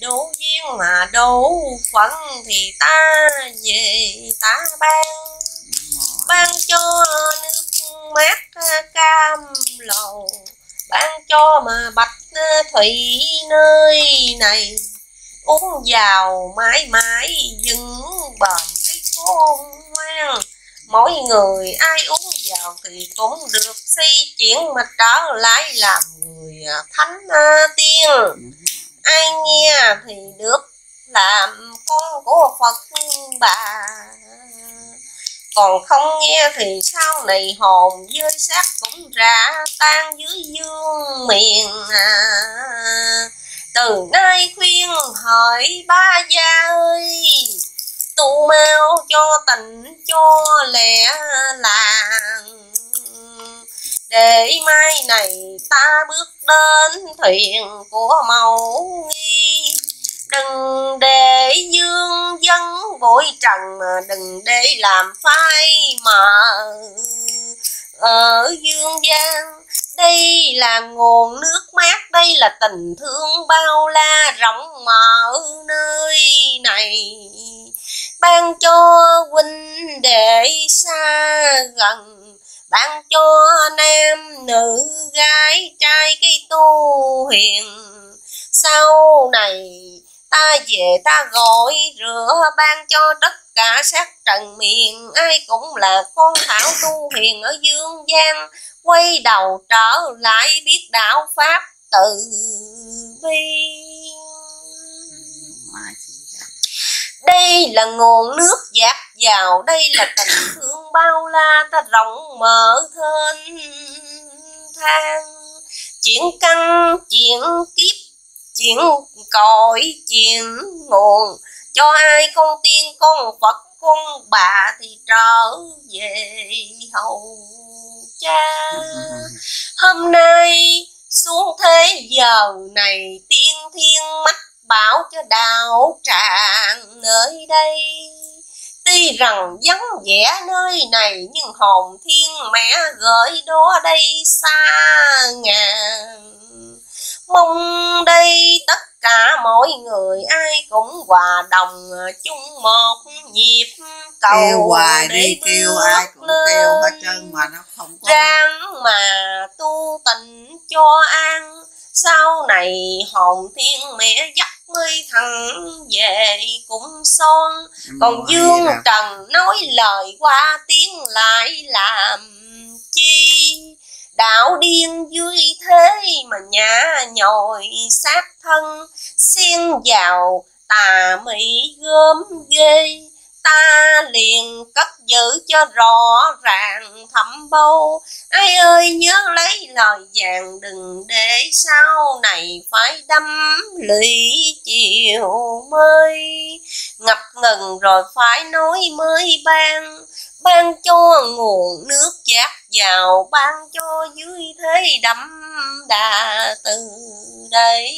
đủ duyên mà đủ phận thì ta về ta ban. Ban cho nước mát cam lầu, ban cho mà bạch thủy nơi này. Uống vào mãi mãi vững bền cái khôn ngoan. Mỗi người ai uống vào thì cũng được xây chuyển mà trở lại làm người thánh tiên ai nghe thì được. Làm con của phật, bà. Còn không nghe thì sau này hồn dơi xác cũng ra tan dưới dương miền. À. từ nay khuyên hỏi ba gia ơi, tu mau cho tình cho lẽ làng để mai này ta bước đến thuyền của mẫu nghi. Đừng để dương dân bội trần mà đừng để làm phai mà ở dương gian, đây là nguồn nước mát, đây là tình thương bao la rộng mở nơi này. Ban cho huynh đệ xa gần ban cho nam nữ gái trai cái tu hiền sau này ta về ta gọi rửa, ban cho tất cả sát trần miền. Ai cũng là con thảo tu hiền ở dương gian, quay đầu trở lại biết đạo pháp từ bi đây là nguồn nước dạt vào, đây là tình thương bao la ta rộng mở thênh thang. Chuyển căn, chuyển kiếp, chuyển cõi, chuyển nguồn. Cho ai con tiên con phật, con bà thì trở về hầu cha. Hôm nay xuống thế giờ này, tiên thiên mắt bảo cho đạo tràng nơi đây tuy rằng vắng vẻ nơi này nhưng hồn thiên mẹ gửi đó đây xa ngàn mong đây tất cả mọi người ai cũng hòa đồng chung một nhịp cầu kêu hoài đi kêu ai cũng kêu hết trơn mà nó không có ráng mà tu tình cho an. Sau này hồn thiên mẹ dắt mươi thằng về cũng son. Còn dương trần nói lời qua tiếng lại làm chi? Đạo điên vui thế mà nhã nhồi sát thân xen vào tà mỹ gớm ghê ta liền cất giữ cho rõ ràng thẩm bâu. Ai ơi, nhớ lấy lời vàng đừng để sau này phải đâm lụy chiều mới. Ngập ngừng rồi phải nói mới ban. Ban cho nguồn nước chát vào, ban cho dưới thế đậm đà từ đây.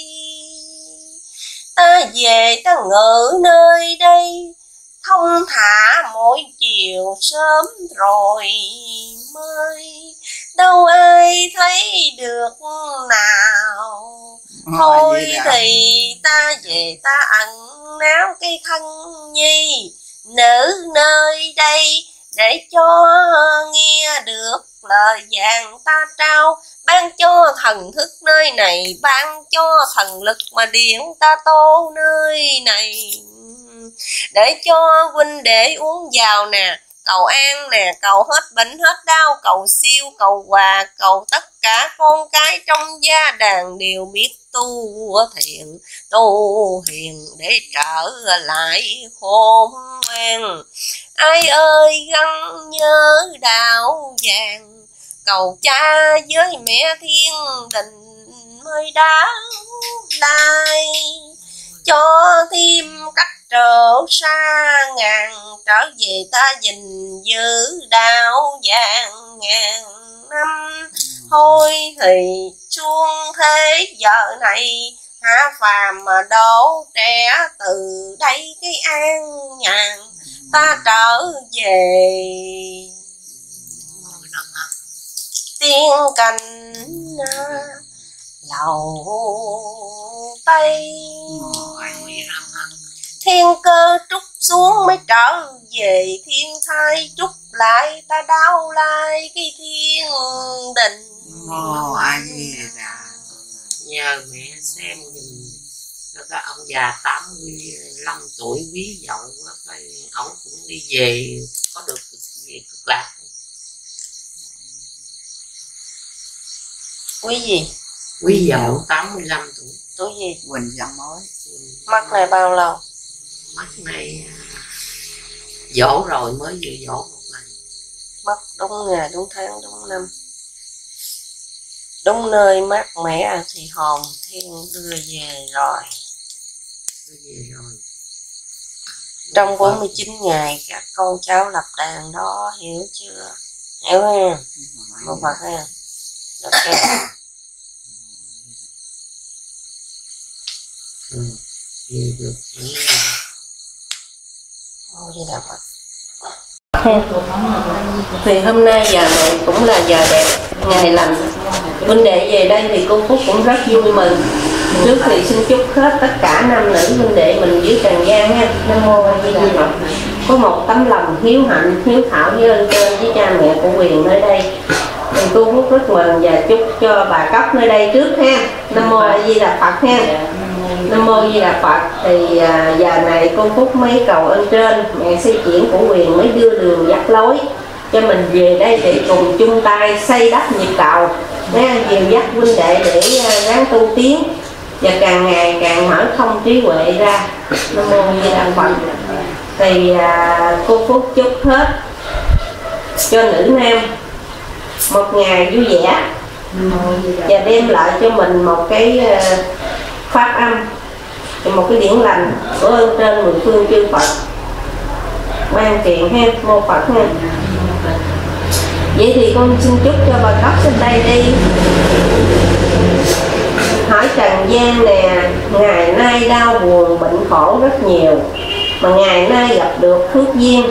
Ta về ta ngự nơi đây thông thả mỗi chiều sớm rồi mới đâu ai thấy được nào. Thôi thì ta về ta ẩn náo cái thân nhi. Nữ nơi đây để cho nghe được lời vàng ta trao. Ban cho thần thức nơi này ban cho thần lực mà điện ta tô nơi này để cho huynh để uống vào nè, cầu an nè, cầu hết bệnh hết đau, cầu siêu, cầu hòa, cầu tất cả con cái trong gia đàn đều biết tu thiện, tu hiền để trở lại khôn ngoan. Ai ơi gắn nhớ đạo vàng, cầu cha với mẹ thiên đình mới đáo lai cho thêm cách trở xa, ngàn trở về ta gìn giữ đạo vàng ngàn năm. Thôi thì chuông thế giờ này hạ phàm mà đổ trẻ từ đây cái an nhàn. Ta trở về. Tiên thiên cành à, lầu tây thiên cơ trút xuống mới trở về thiên thai trút lại ta đau lai cái thiên đình. Nhờ mẹ xem cho các ông già 85 tuổi quý vọng ổng cũng đi về có được về cực lạc. Quý gì quý vọng 85 tuổi. Tuổi gì? Quỳnh dòng mối. Mất này bao lâu? Mắt này à, dỗ rồi mới vừa dỗ một lần. Mất đúng ngày đúng tháng đúng năm. Đúng nơi mát mẻ thì hồn thiên đưa về rồi. Đưa về rồi. Trong 49 ngày các con cháu lập đàn đó hiểu chưa? Hiểu ha một Phật ha. ừ. được những thì hôm nay giờ này cũng là giờ đẹp, ngày lành. Huynh đệ về đây thì cô Phúc cũng rất vui mừng. Trước thì xin chúc hết tất cả nam nữ huynh đệ mình dưới trần gian ha nam mô a di đà phật. Có một tấm lòng hiếu hạnh, hiếu thảo với ơn trên với cha mẹ của quyền nơi đây. Thì cô Phúc rất mừng và chúc cho bà cấp nơi đây trước ha. Nam mô a di đà phật ha. Nam mô Di Đà Phật. Thì à, giờ này cô Phúc mới cầu ơn trên. Mẹ xây chuyển của quyền mới đưa đường dắt lối cho mình về đây để cùng chung tay xây đắp nhịp cầu nha dìu dắt huynh đệ để à, ráng tu tiến và càng ngày càng mở thông trí huệ ra. Nam mô Di Đà Phật. Thì à, cô Phúc chúc hết cho nữ nam một ngày vui vẻ và đem lại cho mình một cái pháp âm một cái điển lành của ơn trên mười phương chư Phật. Quan kiện ha mô Phật ha vậy thì con xin chúc cho bà cấp trên đây đi. Hỏi trần gian nè, ngày nay đau buồn, bệnh khổ rất nhiều, mà ngày nay gặp được phước duyên.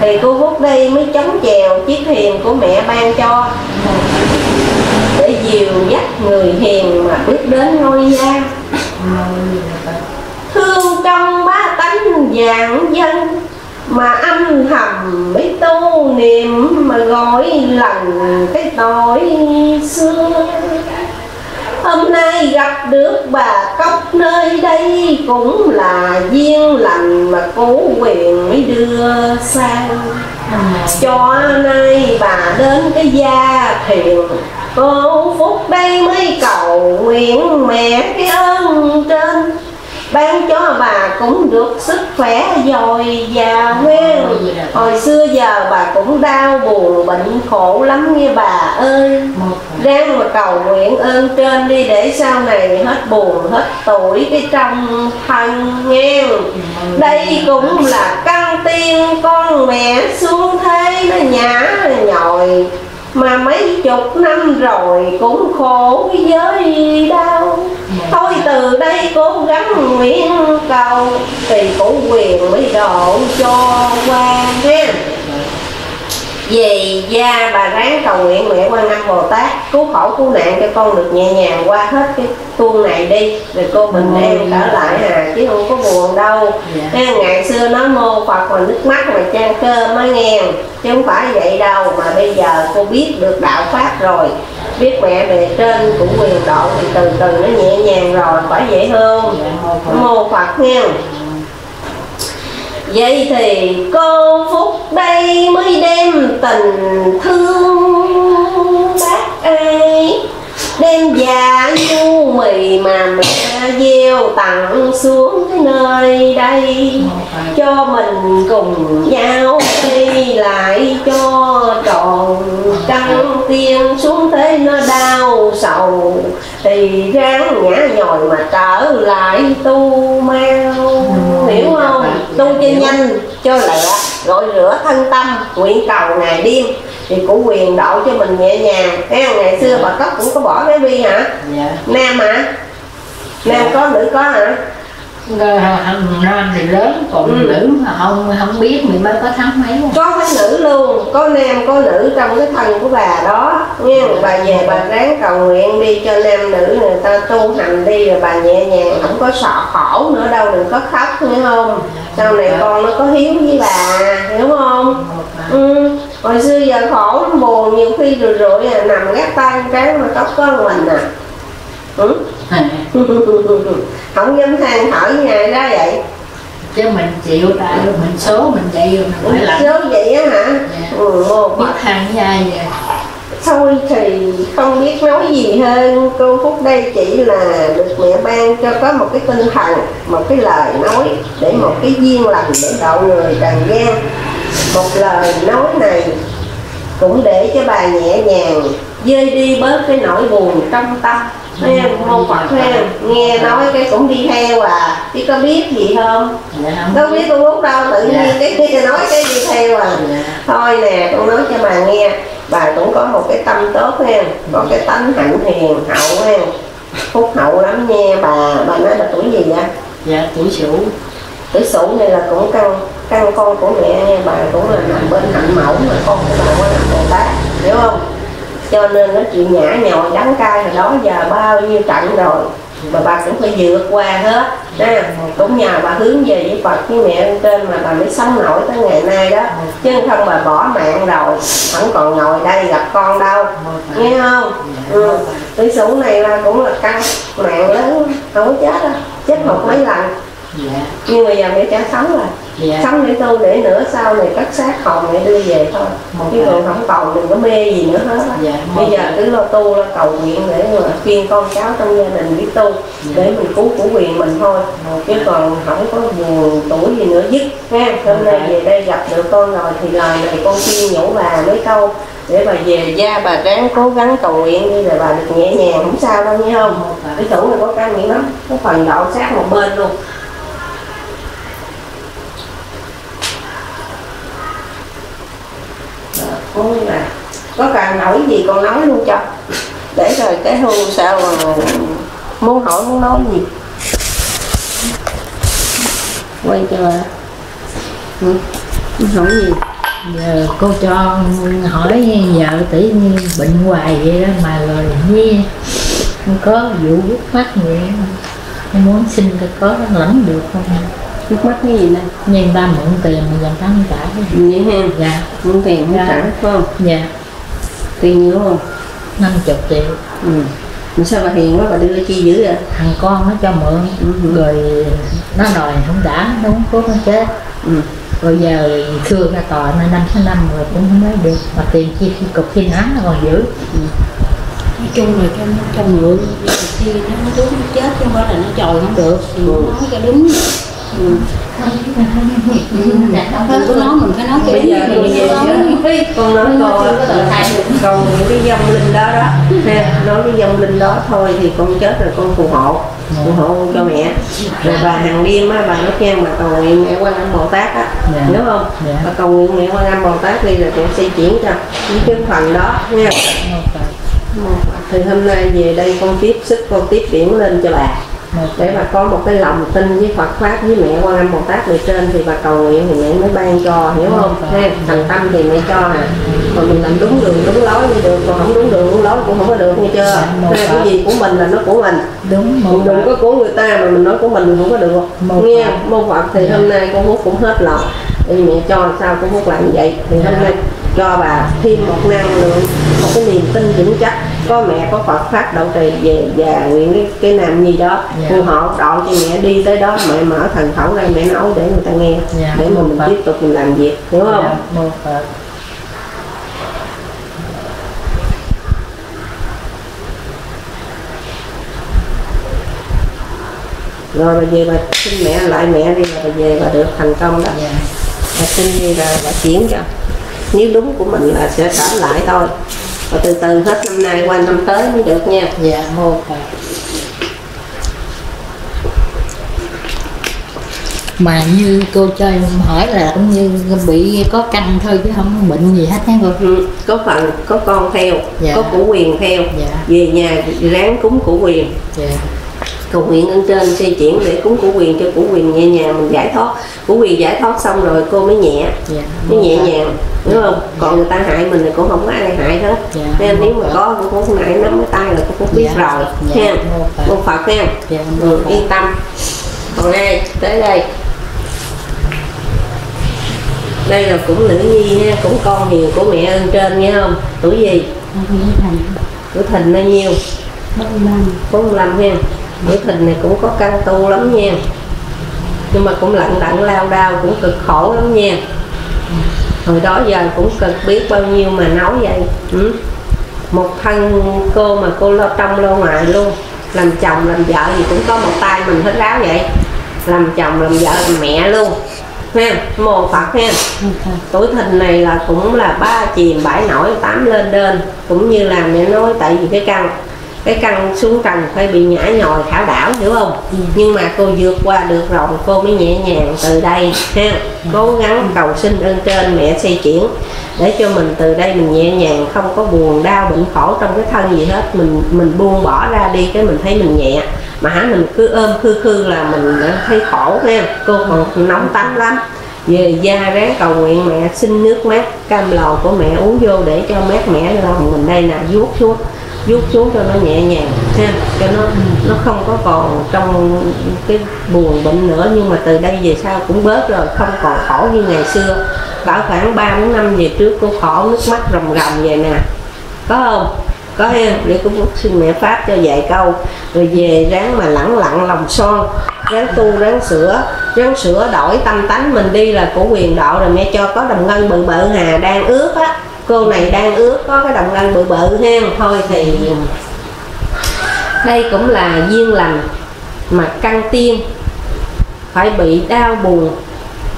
Thì cô vút đi mới chống chèo chiếc thuyền của mẹ ban cho. Để dìu dắt người hiền mà bước đến ngôi gia thương trong ba tánh dạng dân, mà âm thầm mới tu niệm, mà gọi lần cái tội xưa. Hôm nay gặp được bà cốc nơi đây cũng là duyên lành mà cố quyền mới đưa sang. Cho nay bà đến cái gia thiền cô phúc đây mới cầu nguyện mẹ cái ơn trên. Ban cho bà cũng được sức khỏe dồi dào nguyên hồi xưa giờ bà cũng đau buồn, bệnh khổ lắm nghe bà ơi. Ráng mà cầu nguyện ơn trên đi, để sau này hết buồn, hết tuổi cái trong thân nghe. Đây cũng là căn tiên con mẹ xuống thế, nó nhã nhồi mà mấy chục năm rồi cũng khổ với đau. Thôi từ đây cố gắng nguyện cầu, thì cổ quyền mới độ cho qua nha về gia bà ráng cầu nguyện mẹ quan năm bồ tát cứu khổ cứu nạn cho con được nhẹ nhàng qua hết cái tuôn này đi rồi cô bình an trở lại à chứ không có buồn đâu. Nên ngày xưa nói mô phật mà nước mắt mà chan cơm mới nghe chứ không phải vậy đâu mà bây giờ cô biết được đạo pháp rồi. Biết mẹ về trên cũng quyền độ thì từ từ nó nhẹ nhàng rồi phải vậy không? Mô phật. Nghe Vậy thì cô Phúc đây mới đem tình thương bác ai đêm già nhu mì mà mẹ gieo tặng xuống cái nơi đây. Cho mình cùng nhau đi lại cho tròn căng tiên xuống thế nó đau sầu. Thì ráng nhả nhồi mà trở lại tu mau. Hiểu không? Tu cho nhanh, cho lẹ, gọi rửa thân tâm, nguyện cầu ngày đêm thì cũng quyền độ cho mình nhẹ nhàng. Thấy không? Ngày xưa bà cốc cũng có bỏ cái bi hả? Dạ. Nam hả? Nam có nữ có hả? Thằng nam thì lớn còn Ừ. nữ mà không không biết mình mới có tháng mấy không có cái nữ luôn. Có nam có nữ trong cái thân của bà đó. Nha bà về bà ráng cầu nguyện đi cho nam nữ người ta tu hành đi rồi bà nhẹ nhàng. Không có sợ khổ nữa đâu đừng có khóc hiểu không? Sau này con nó có hiếu với bà hiểu không? Ừ. hồi xưa giờ khổ buồn nhiều khi rười rượi à, nằm gác tay tráng mà khóc có mình à. Ừ? không dám than thở ai đó vậy. Chứ mình chịu ta mình số mình chạy rồi mình phải làm. Số vậy á hả? Dạ. ừ, biết than với vậy? Thôi thì không biết nói gì hơn. Cô Phúc đây chỉ là được mẹ ban cho có một cái tinh thần Một cái lời nói để một cái duyên lành để độ người trần gian Một lời nói này cũng để cho bà nhẹ nhàng Dơi đi bớt cái nỗi buồn trong tâm. Thấy không? Môn Phật thấy không? Nghe nói cái cũng đi theo à. Chứ có biết gì không? dạ không Đâu biết cô Phúc đâu Tự Dạ. nhiên cái kia nói cái đi theo à. Dạ. Thôi nè con nói cho bà nghe. Bà cũng có một cái tâm tốt nha có cái tánh hạnh hiền hậu nha phúc hậu lắm nha bà. Bà nói là tuổi gì vậy? Dạ tuổi sửu. Tuổi sửu này là cũng căn căn con của mẹ bà cũng là nằm bên hạnh mẫu mà con của bà có nằm bồ tát hiểu không? Cho nên nó chịu nhã nhồi đắng cay hồi đó giờ bao nhiêu trận rồi mà bà cũng phải vượt qua hết nha cũng nhờ bà hướng về với Phật với mẹ lên trên mà bà mới sống nổi tới ngày nay đó. Chứ không bà bỏ mạng rồi không còn ngồi đây gặp con đâu nghe không? Ừ. tuổi sửu này là cũng là căng mạng lớn không có chết đâu chết một mấy lần. Dạ. Nhưng mà giờ mẹ trả sống rồi dạ. Sống để tu để nữa sau này cắt xác hồn mẹ đưa về thôi. Chứ còn không còn đừng có mê gì nữa hết. Á. dạ bây giờ cứ lo tu lo cầu nguyện để mà khuyên con cháu trong gia đình biết tu để mình cứu của quyền mình thôi. Chứ còn không có buồn tuổi gì nữa dứt ha. Hôm nay về đây gặp được con rồi thì lời này con khuyên nhủ bà mấy câu để bà về gia bà ráng cố gắng cầu nguyện đi rồi bà được nhẹ nhàng không sao đâu nghe không? Cái thủ này có căn nghiện lắm có phần đậu sát một bên luôn Đó, cũng là có cần hỏi gì con nói luôn cho. Để rồi cái hưu sao mà muốn hỏi muốn nói gì. Quay cho bà. Ừ. muốn hỏi gì? Giờ cô cho hỏi vợ tỷ như bệnh hoài vậy đó, mà rồi nghe không có vụ bút mắt vậy không muốn xin có lẫn được không? Nước mắt cái gì nè? Nhưng ta mượn tiền mà dành tháng trả vậy ha dạ. Muốn tiền không Dạ. trả phải không? Dạ. Tiền nhiều không? Năm chục triệu. Ừ. Mà sao bà hiền quá bà đưa chi dữ vậy? Thằng con nó cho mượn Ừ. rồi nó đòi không trả nó muốn cốt nó chết. Ừ. Rồi giờ thưa ra tòa nó năm sáu năm rồi cũng không lấy được. Mà tiền chi khi cục thiên án nó còn giữ. Nói chung là cho cho mượn khi nó nó đúng nó chết chứ không phải là nó chồi không được. Thì Ừ. nói cho đúng. ừ có nói mình phải nói bây giờ mình con về nói con nói con con những cái dâm linh đó đó ha nói cái dâm linh đó thôi thì con chết rồi con phù hộ phù hộ cho mẹ rồi bà hàng đêm á bà nói chen mà cầu nguyện mẹ quan âm bồ tát á đúng không bà cầu nguyện mẹ quan âm bồ tát đi rồi con sẽ chuyển cho những cái phần đó nha thì hôm nay về đây con tiếp sức, con tiếp điểm lên cho bà để bà có một cái lòng tin với Phật pháp với mẹ quan âm Bồ Tát bề trên thì bà cầu nguyện thì mẹ mới ban cho hiểu không? Ha thành tâm thì mẹ cho à. Còn mình làm đúng đường đúng lối thì được còn không đúng đường đúng lối cũng không có được nghe chưa? Ha, cái gì của mình là nó của mình. Đúng mình đừng có của người ta mà mình nói của mình thì không có được. Nghe môn Phật. Thì hôm nay con Phúc cũng hết lòng. Thì mẹ cho sao con Phúc làm vậy? Thì hôm nay cho bà thêm một năng lượng một cái niềm tin vững chắc. Có mẹ có Phật pháp đậu trì về và nguyện cái, cái nam nhi đó. Dạ. phù hộ độ cho mẹ đi tới đó mẹ mở thần khẩu ra mẹ nói để người ta nghe Dạ, để mà mình tiếp tục mình làm việc hiểu không? Dạ, một Phật. Rồi bà về bà xin mẹ lại mẹ đi là bà về bà được thành công đó dạ. Bà xin đi là bà chuyển cho nếu đúng của mình là sẽ trả lại thôi. Và từ từ hết năm nay qua năm tới mới được nha. Dạ Phật mà như cô cho em hỏi là cũng như bị có căn thôi chứ không có bệnh gì hết á cô. Ừ, có phần có con theo Dạ. có của quyền theo. Dạ. Về nhà ráng cúng của quyền. Dạ cầu nguyện ơn trên xây chuyển để cúng của quyền cho của quyền nhẹ nhàng mình giải thoát. Của quyền giải thoát xong rồi cô mới nhẹ. Dạ mới nhẹ nhàng đúng không? Còn người ta hại mình thì cũng không có ai hại hết. Dạ. nên nếu mà có cũng cũng nãy nắm cái tay là cũng biết Dạ. rồi Dạ. ha Mô Phật. ha dạ mô ừ, yên tâm. Còn ai tới đây. Đây là cũng nữ nhi ha cũng con hiền của mẹ ơn trên nghe không? Tuổi gì? Tuổi thìn bao nhiêu? 45 45 nha tuổi thìn này cũng có căn tu lắm nha. Nhưng mà cũng lận đận lao đao, cũng cực khổ lắm nha. Hồi đó giờ cũng cực biết bao nhiêu mà nói vậy. Ừ. một thân cô mà cô lo trong lo ngoài luôn. Làm chồng, làm vợ gì cũng có một tay mình hết ráo vậy. Làm chồng, làm vợ, làm mẹ luôn. Ha, mô phật ha. Tuổi thìn này là cũng là ba chìm bãi nổi tám lên đên, cũng như là mẹ nói tại vì cái căn cái căn xuống trần phải bị nhã nhồi thảo đảo hiểu không? Ừ. nhưng mà cô vượt qua được rồi cô mới nhẹ nhàng từ đây ha? Cố gắng cầu xin ơn trên mẹ xây chuyển để cho mình từ đây mình nhẹ nhàng không có buồn đau bệnh khổ trong cái thân gì hết. Mình mình buông bỏ ra đi cái mình thấy mình nhẹ. Mà hả mình cứ ôm khư khư là mình thấy khổ ha? Cô còn nóng tánh lắm. Về gia ráng cầu nguyện mẹ xin nước mát cam lầu của mẹ uống vô để cho mát mẻ lòng mình đây nè vuốt xuống vuốt xuống cho nó nhẹ nhàng, ha, cho nó nó không có còn trong cái buồn bệnh nữa. Nhưng mà từ đây về sau cũng bớt rồi, không còn khổ như ngày xưa. Bảo khoảng 3 bốn năm về trước cô khổ, nước mắt ròng ròng vậy nè. Có không? Có ha, để cũng xin mẹ pháp cho dạy câu. Rồi về ráng mà lẳng lặng lòng son, ráng tu, ráng sửa ráng sửa đổi tâm tánh mình đi là của quyền độ rồi mẹ cho có đồng ngân bự bự hà đang ướt á cô này đang ướt có cái đồng ngân bự bự ha. Thôi thì, đây cũng là duyên lành mà căng tiên. Phải bị đau buồn,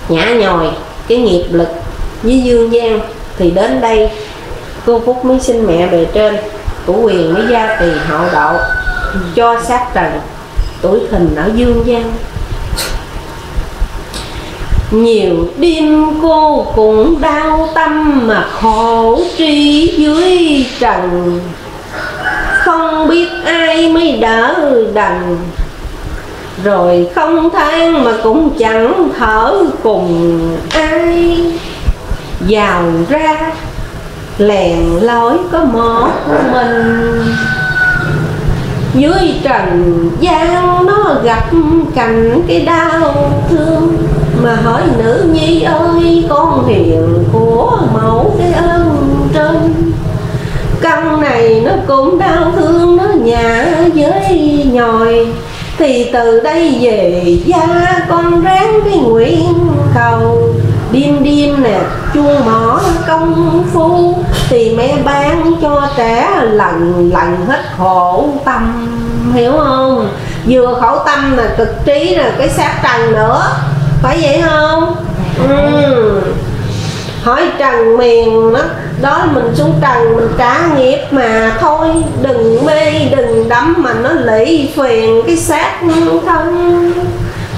nhã nhòi, cái nghiệp lực với dương gian. Thì đến đây, cô phúc mới xin mẹ bề trên của quyền mới gia tỳ hậu độ, cho sát trần tuổi thìn ở dương gian nhiều đêm cô cũng đau tâm mà khổ tri dưới trần. Không biết ai mới đỡ đành, rồi không than mà cũng chẳng thở cùng ai. Vào ra lèn lối có một mình. Dưới trần gian nó gặp cảnh cái đau thương mà hỏi nữ nhi ơi, con hiền của mẫu cái ơn trên căn này nó cũng đau thương, nó nhà với nhòi. Thì từ đây về gia con ráng cái nguyện cầu. Đêm đêm nè, chuông mỏ công phu. Thì mẹ ban cho trẻ lần lần hết khổ tâm, hiểu không? Vừa khổ tâm là cực trí là cái sát trần nữa phải vậy không? Ừ. hỏi trần miền đó đó mình xuống trần mình trả nghiệp mà thôi, đừng mê, đừng đắm mà nó lị phiền cái xác thân.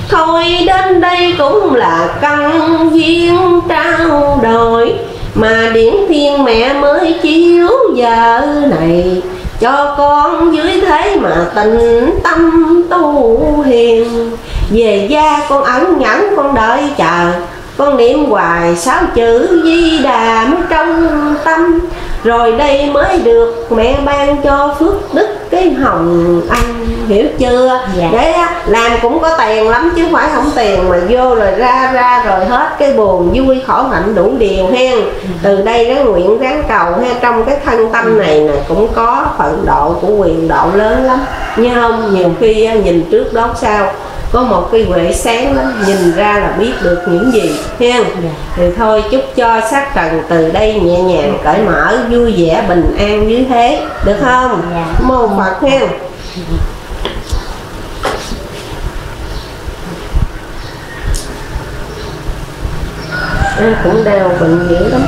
Thôi đến đây cũng là căn duyên trao đổi, mà điển thiên mẹ mới chiếu giờ này. Cho con dưới thế mà tình tâm tu hiền về gia con ẩn nhẫn con đợi chờ. Con niệm hoài sáu chữ di đà mới trong tâm. Rồi đây mới được mẹ ban cho phước đức cái hồng anh hiểu chưa? Dạ. để làm cũng có tiền lắm chứ phải không tiền mà vô rồi ra ra rồi hết cái buồn vui khổ hạnh đủ điều hen. Từ đây ráng nguyện ráng cầu ha trong cái thân tâm này nè cũng có phận độ của quyền độ lớn lắm. Nha không nhiều khi á, nhìn trước đón sau có một cái huệ sáng lắm nhìn ra là biết được những gì hen thì thôi chúc cho sát trần từ đây nhẹ nhàng cởi mở vui vẻ bình an dưới thế. Được không? Dạ. mô phật hen em cũng đau bệnh dữ lắm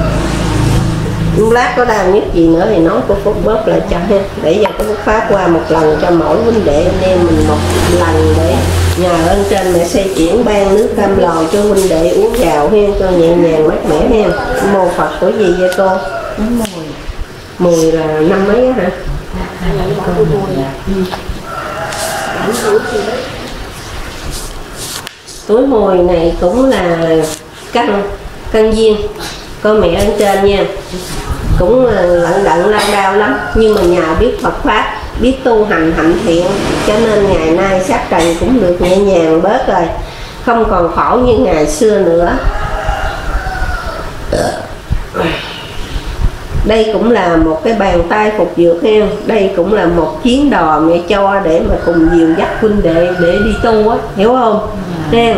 lát có đau nhất gì nữa thì nói cô phúc bóp lại cho ha. Để giờ cô phúc phát qua một lần cho mỗi huynh đệ anh em mình một lần để nhờ ơn trên mẹ xây chuyển ban nước cam lò cho huynh đệ uống vào hen cho nhẹ nhàng mát mẻ hen mô phật của gì vậy cô? Mùi mùi là năm mấy á hả? Dạ. túi hồi này cũng là căn căn viên có mẹ ở trên nha. Cũng là lận đận lao đao lắm. Nhưng mà nhờ biết Phật pháp, biết tu hành hạnh thiện, cho nên ngày nay sát trần cũng được nhẹ nhàng bớt rồi. Không còn khổ như ngày xưa nữa. Đây cũng là một cái bàn tay phục dược em đây cũng là một chuyến đò mẹ cho để mà cùng nhiều dắt huynh đệ để đi tu á. Hiểu không? Ha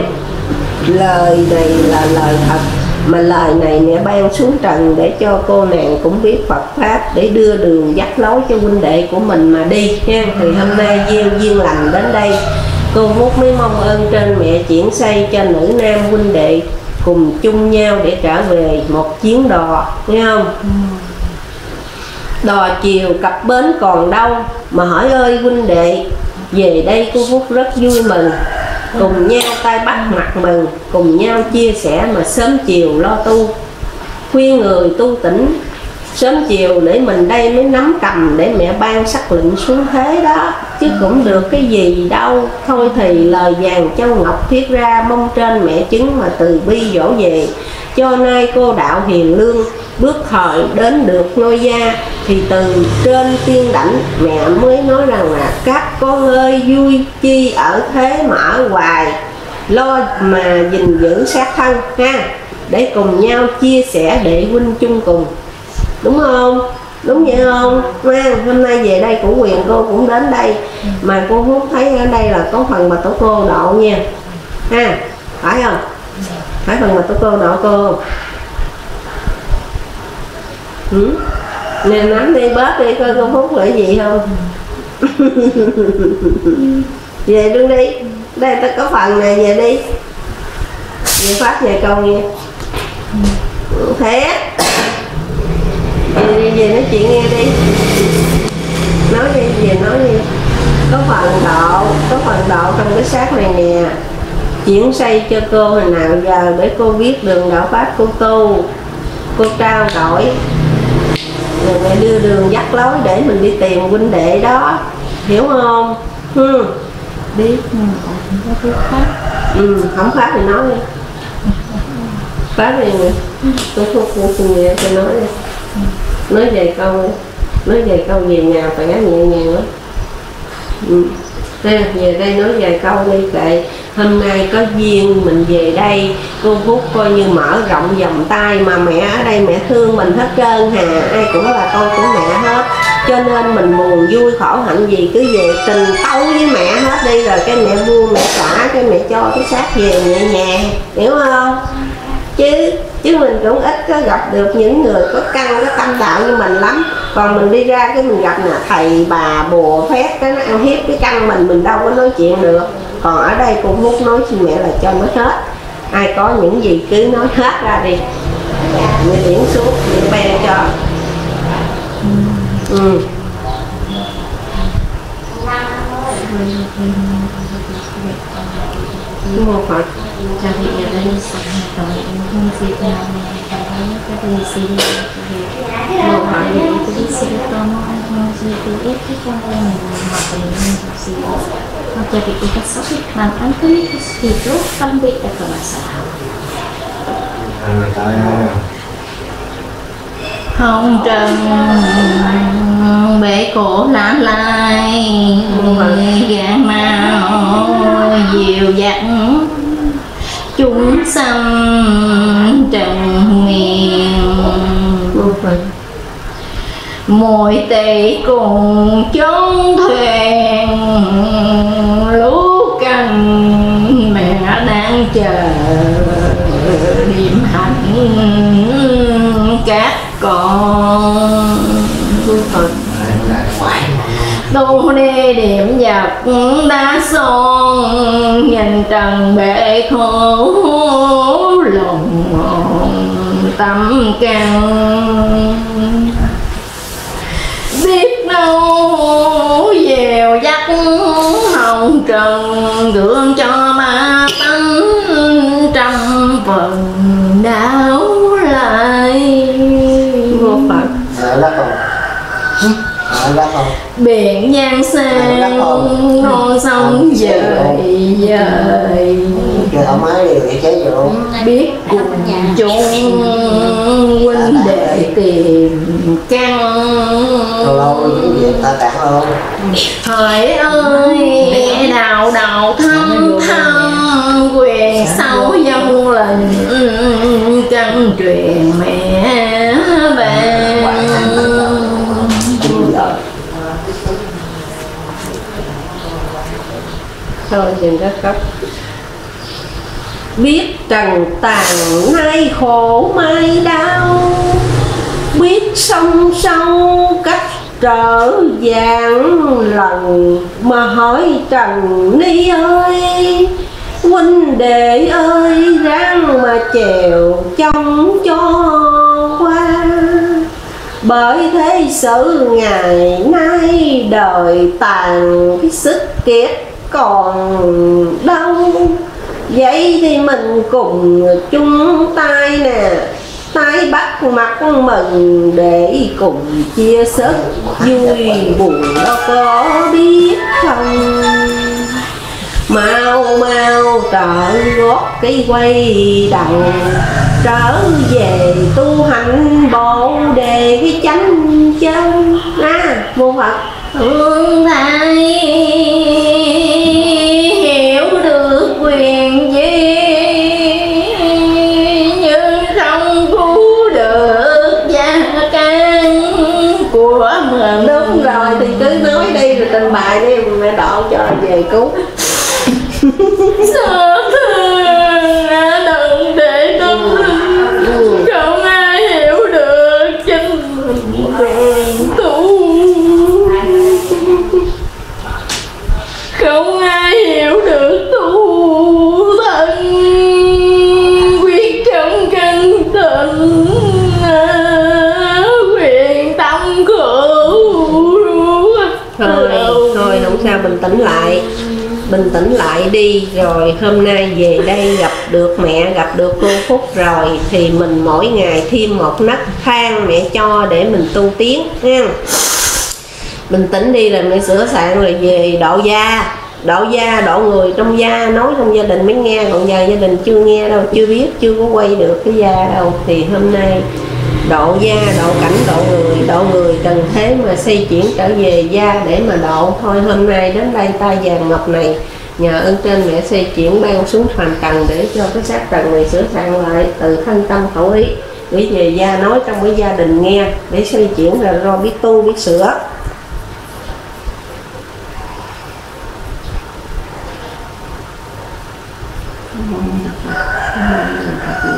lời này là lời thật mà lời này mẹ ban xuống trần để cho cô nàng cũng biết Phật pháp để đưa đường dắt lối cho huynh đệ của mình mà đi nha. Thì hôm nay duyên duyên lành đến đây. Cô múc mới mong ơn trên mẹ chuyển xây cho nữ nam huynh đệ cùng chung nhau để trở về một chuyến đò, nghe không? Đò chiều cặp bến còn đâu mà hỏi ơi huynh đệ, về đây cô Phúc rất vui mừng cùng nhau tay bắt mặt mừng, cùng nhau chia sẻ mà sớm chiều lo tu. Khuyên người tu tỉnh sớm chiều để mình đây mới nắm cầm để mẹ ban sắc lệnh xuống thế đó. Chứ cũng được cái gì đâu. Thôi thì lời vàng châu ngọc thiết ra mong trên mẹ chứng mà từ bi dỗ về. Cho nay cô đạo hiền lương bước thời đến được ngôi gia thì từ trên tiên đảnh mẹ mới nói rằng là các con ơi vui chi ở thế mà ở hoài lo mà gìn giữ sát thân ha. Để cùng nhau chia sẻ để huynh chung cùng đúng không? Đúng vậy không? Ngoan, hôm nay về đây của quyền cô cũng đến đây. Mà cô muốn thấy ở đây là có phần mà tổ cô độ nha. Ha phải không? Phải phần mà tổ cô độ cô không? Ừ? nè nắm đi bớt đi coi cô phúc lại gì không? Về luôn đi. Đây ta có phần này về đi. Về phát về câu nha thế về, về nói chuyện nghe đi. Nói đi về nói đi. Có phần độ có phần độ trong cái xác này nè. Chuyển xây cho cô hồi nào giờ để cô biết đường đạo pháp cô. Tu cô trao đổi. Rồi mẹ đưa đường dắt lối để mình đi tìm huynh đệ đó. Hiểu không? Ừ. biết nhưng mà không có biết pháp ừ không pháp thì nói đi. Pháp đi nè. Tôi không có kinh nghiệm tôi nói đi nói về câu nói về câu về nhà phải nhẹ nhàng lắm. Ừ. Đây, về đây nói vài câu đi kệ. Hôm nay có duyên mình về đây. Cô Phúc coi như mở rộng vòng tay mà mẹ ở đây mẹ thương mình hết trơn hà. Ai cũng là con của mẹ hết. Cho nên mình buồn vui khổ hạnh gì cứ về tình tấu với mẹ hết đi rồi cái mẹ vui mẹ trả cái mẹ cho cái xác về nhẹ nhàng. Hiểu không? Chứ chứ mình cũng ít có gặp được những người có căn có tâm đạo như mình lắm. Còn mình đi ra cái mình gặp là thầy, bà bùa phép cái nó ăn hiếp cái căn mình mình đâu có nói chuyện được. Còn ở đây cô hút nói xin mẹ là cho nó hết. Ai có những gì cứ nói hết ra đi. Mình điển xuống mẹ bè cho. Ừ. mua Phật cho thị ở đây sẵn tổng không gì nào này cái gì gì một hỏi gì cái gì gì to nó không gì thì ít cái con em mà mình gì mà jadi kita sakit mantan kan itu kan beda ke masalah hồng trần bể cổ lá lai gạn nào dịu dặn chúng sanh trần miền mỗi tỷ cùng chống thuyền lũ cằn mẹ đang chờ điểm hạnh các con tu đi điểm dập đá son nhìn trần bể khổ lòng tâm căng biết đâu dèo dắt hồng trần gương cho ma tánh trăm phần biển giang sang non sông dời dời. Chưa thoải mái đi để chế vô. Biết cùng chung huynh đệ tìm căn. Lâu lâu ta cản không Hỡi ơi đào đầu thăm thăm quyền sâu dâng lần chân truyền mẹ thôi dừng các cấp. Biết trần tàn nay khổ mai đau, biết sông sâu cách trở vàng lần mà hỏi trần ni ơi, huynh đệ ơi, ráng mà chèo trong cho qua. Bởi thế sự ngày nay đời tàn cái sức kiệt còn đâu vậy thì mình cùng chung tay nè. Tay bắt mặt mừng để cùng chia sức vui buồn đâu có biết không mau mau trở gót cái quay đầu. Trở về tu hành bồ đề cái chánh chân. À mô phật. Ừ, nói đi đi mẹ độ cho về cứu. Sao thương à, đừng để tâm Không ai hiểu được chính mình đường tu. Không ai bình tĩnh lại đi. Rồi hôm nay về đây gặp được mẹ, gặp được cô phúc rồi, thì mình mỗi ngày thêm một nấc thang mẹ cho để mình tu tiến nha bình tĩnh đi rồi mẹ sửa soạn rồi về độ gia. Độ gia, độ người trong gia, nói trong gia đình mới nghe, còn giờ gia đình chưa nghe đâu, chưa biết, chưa có quay được cái gia đâu. Thì hôm nay độ gia độ cảnh, độ người độ người cần thế mà xây chuyển trở về gia để mà độ. Thôi, hôm nay đến đây tay vàng ngọc này, nhờ ơn trên mẹ xây chuyển ban xuống phàm trần để cho cái xác trần này sửa soạn lại từ thân tâm khẩu ý. Để về gia nói trong cái gia đình nghe, để xây chuyển là lo biết tu, biết sửa.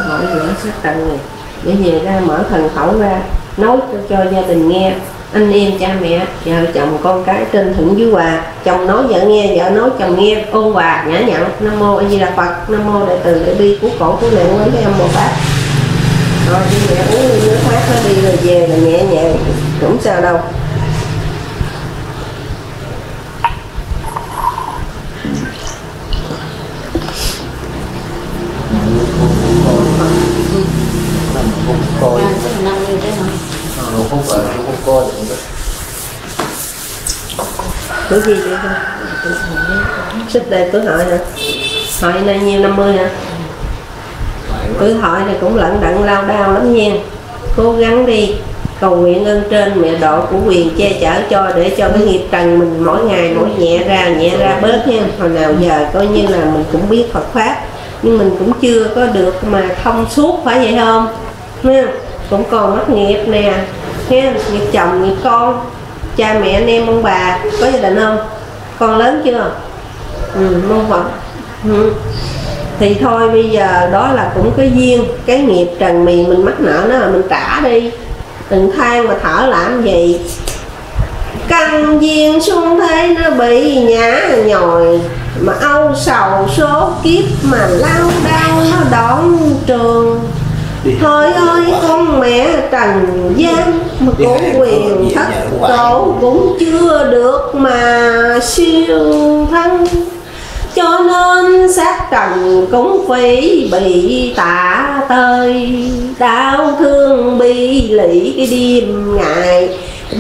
Gọi rửa sát trần này để về ra mở thần khẩu ra nói cho, cho gia đình nghe. Anh em cha mẹ vợ chồng con cái trên thượng dưới hòa chồng nói vợ nghe vợ nói chồng nghe. Ôn hòa nhã nhặn. Nam mô a di đà phật. Nam mô đại từ đại bi của cổ của nạn với cái âm bồ tát. Rồi đi mẹ uống nước mát nó đi rồi về là nhẹ nhàng cũng sao đâu. Coi năm thế nào Một phút rồi không coi được tuổi gì vậy con? Xích đây tuổi hợi nè hợi nay nhiêu 50 hả? Tuổi hợi này cũng lận đận lao đao lắm nha. Cố gắng đi cầu nguyện ơn trên mẹ độ của quyền che chở cho để cho cái nghiệp trần mình mỗi ngày mỗi nhẹ ra nhẹ ra bớt nha. Hồi nào giờ coi như là mình cũng biết Phật pháp nhưng mình cũng chưa có được mà thông suốt phải vậy không nha cũng còn mắc nghiệp nè. Nha nghiệp chồng, nghiệp con. Cha, mẹ, anh em, ông bà, có gia đình không? Con lớn chưa? Ừ mong phật ừ. thì thôi, bây giờ đó là cũng cái duyên, cái nghiệp trần mì mình mắc nợ nó là mình trả đi. Đừng than mà thở làm gì. Căn duyên xuống thế nó bị nhã nhòi mà âu sầu số kiếp mà lao đao nó đón trường. Thôi ơi con mẹ trần gian mà cổ quyền thất tổ cũng chưa được mà siêu thân cho nên xác trần cũng phải bị tạ tơi. Đau thương bi lụy cái đêm ngày.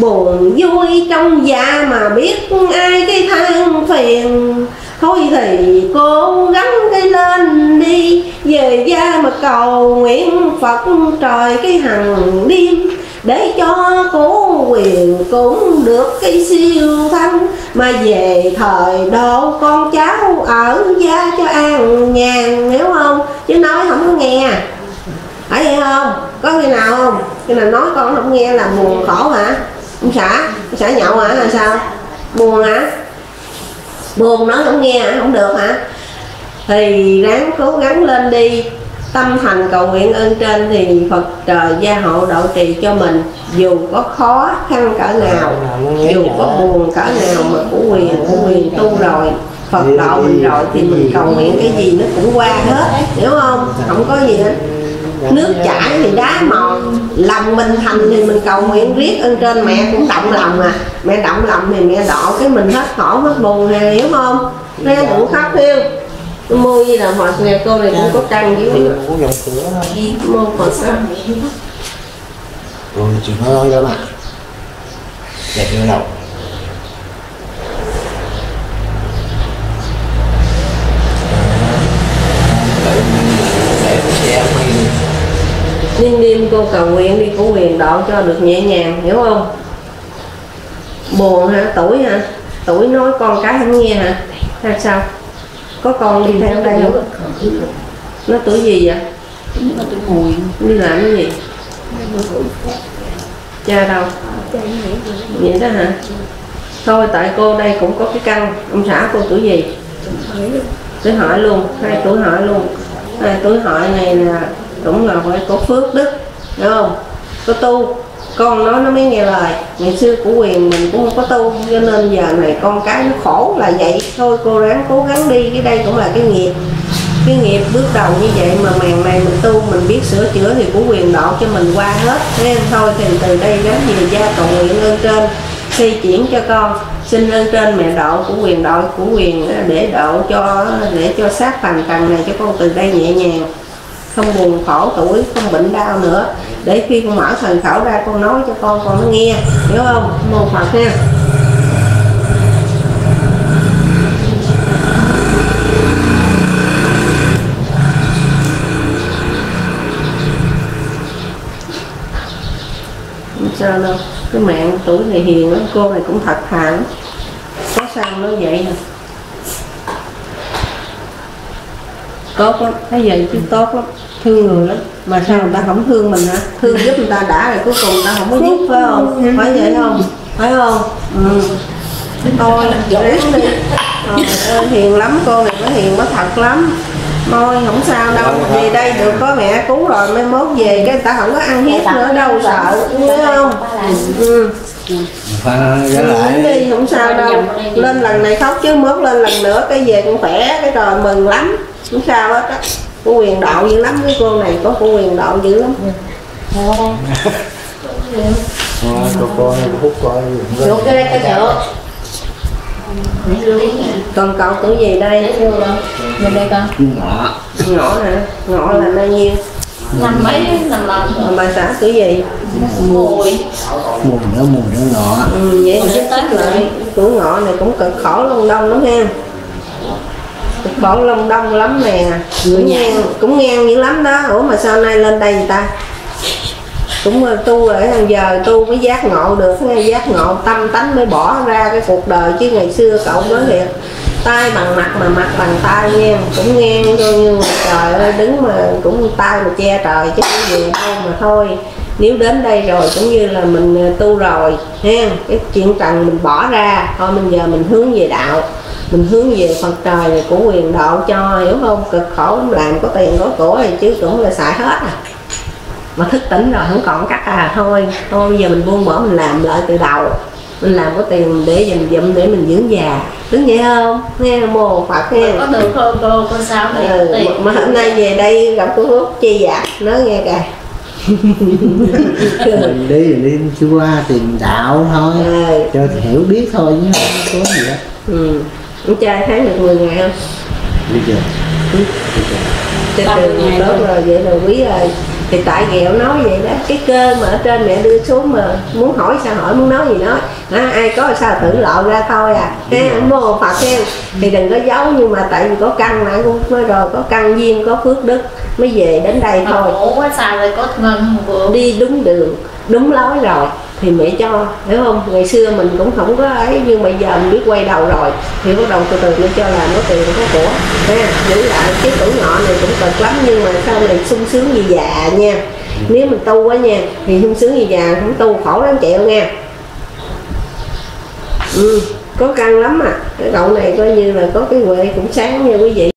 Buồn vui trong dạ mà biết ai cái than phiền thôi thì cố gắng cái lên đi. Về gia mà cầu nguyện phật trời cái hằng đêm để cho cố quyền cũng được cái siêu thanh mà về thời độ con cháu ở gia cho an nhàn, hiểu không? Chứ nói không có nghe. Phải vậy không? Có khi nào không? Khi nào nói con không nghe là buồn khổ hả? Ông xã ông xã nhậu hả? Là sao? Buồn hả? Buồn nói không nghe không được hả? Thì ráng cố gắng lên đi. Tâm thành cầu nguyện ơn trên thì Phật trời gia hộ độ trì cho mình. Dù có khó khăn cỡ nào dù có buồn cỡ nào mà của quyền của quyền tu rồi. Phật độ mình rồi thì mình cầu nguyện cái gì nó cũng qua hết hiểu không? Không có gì hết nước chảy thì đá mòn. Lòng mình thành thì mình cầu nguyện riết ơn trên. Mẹ cũng động lòng à. Mẹ động lòng thì mẹ độ cái mình hết khổ hết buồn nè hiểu không? Ra đừng khóc yêu mua gì là hoặc nè cô này cũng có căn với cũng dòng cửa thôi mua á rồi chuyện nó nói đó mà đẹp như đâu để xe mình đêm đêm cô cầu nguyện đi của quyền độ cho được nhẹ nhàng hiểu không? Buồn hả? Tuổi hả? Tuổi nói con cái không nghe hả? Hay sao? Có con đi theo đây không nó tuổi gì vậy? Nó tuổi mùi đi làm cái gì? Cha đâu? Vậy. Đó hả? Thôi tại cô đây cũng có cái căn. Ông xã cô tuổi gì? Tuổi hỏi luôn. Hai tuổi hỏi luôn. Hai tuổi hỏi này là cũng là phải có phước đức đúng không? Có tu. Con nó nó mới nghe lời. Ngày xưa của quyền mình cũng không có tu, cho nên giờ này con cái nó khổ là vậy. Thôi cô ráng cố gắng đi, cái đây cũng là cái nghiệp. Cái nghiệp bước đầu như vậy mà màn này mình tu, mình biết sửa chữa thì của quyền độ cho mình qua hết. Thế nên thôi, thì từ đây gắn về gia cầu nguyện ơn trên xây chuyển cho con. Xin ơn trên mẹ độ của quyền độ của quyền để độ cho, để cho sát phần trần này cho con từ đây nhẹ nhàng không buồn khổ tuổi không bệnh đau nữa. Để khi con mở thần khẩu ra, con nói cho con con nó nghe. Hiểu không? Mô phật ha. Sao đâu. Cái mạng tuổi này hiền lắm, cô này cũng thật thà có sao nó vậy nè tốt lắm. Thấy vậy chứ tốt lắm. Thương người lắm. Mà sao người ta không thương mình hả? Thương giúp người ta đã rồi cuối cùng người ta không có giúp phải không? Phải vậy không? Phải không? Ừ. Thôi ráng đi ơi, hiền lắm cô này nó hiền nó thật lắm. Thôi không sao đâu. Về đây được có mẹ cứu rồi mai mốt về cái người ta không có ăn hiếp nữa đâu sợ. nhớ không? Ừ phải lại. Đi không sao đâu. lên lần này khóc chứ mốt lên lần nữa cái về con khỏe cái rồi mừng lắm. Không sao hết á. Có quyền độ dữ lắm cái cô này có cô quyền độ dữ lắm. Cô coi hút coi. Chuột cái đây cái chuột còn cậu tuổi gì đây? Bên đây con. Ngọ ngõ hả? Ngõ là bao nhiêu năm mấy năm lần Mà bà xã tuổi gì? Mùi. Mùi nó mùi nó nọ. Ừ, vậy hả chắc lại tuổi ngọ này cũng cực khổ lông đông lắm ha. Cực khổ lông đông lắm nè. Cũng ngang cũng ngang dữ lắm đó. Ủa mà sao nay lên đây người ta? Cũng ờ, tu ở hàng giờ tu mới giác ngộ được. Nghe giác ngộ tâm tánh mới bỏ ra cái cuộc đời chứ ngày xưa cậu nói thiệt tay bằng mặt mà mặt bằng tay nghe, cũng nghe coi như mà trời ơi, đứng mà cũng tay mà che trời chứ cái gì đâu mà thôi. Nếu đến đây rồi cũng như là mình ờ, tu rồi, ha, cái chuyện trần mình bỏ ra, thôi bây giờ mình hướng về đạo, mình hướng về Phật trời này của quyền độ cho, hiểu không? Cực khổ lắm làm, có tiền có của thì chứ cũng là xài hết à. Mà thức tỉnh rồi không còn cắt à thôi thôi bây giờ mình buông bỏ mình làm lại từ đầu mình làm có tiền để dành dụm để mình dưỡng già đúng vậy không? Nghe mô phật nghe. Có được không cô có sao thì ừ, tiền. mà hôm nay về đây gặp cô hút chi dạ nói nghe kìa. Mình đi thì đi chưa qua tìm đạo thôi. Ừ. cho hiểu biết thôi chứ không có gì hết ừ. Con trai tháng được 10 ngày không? bây giờ Trên Ba mươi đường ngày tốt rồi. rồi, vậy là quý rồi thì tại ghẹo nói vậy đó cái cơ mà ở trên mẹ đưa xuống mà muốn hỏi sao hỏi muốn nói gì nói. À, ai có sao tự lộ ra thôi à. Ha mô phật hen thì đừng có giấu nhưng mà tại vì có căn nãy cũng nói rồi có căn duyên có phước đức mới về đến đây Mà thôi. khổ quá sao lại có ngân đi đúng đường đúng lối rồi thì mẹ cho, hiểu không? Ngày xưa mình cũng không có ấy, nhưng mà giờ mình biết quay đầu rồi, thì bắt đầu từ từ nó cho làm có tiền có của. Ha giữ lại cái tuổi ngọ này cũng cực lắm, nhưng mà sau này sung sướng vì già nha. Nếu mình tu quá nha, thì sung sướng vì già không tu, khổ lắm chịu nha. Ừ có căng lắm à. Cái cậu này coi như là có cái huệ cũng sáng nha quý vị.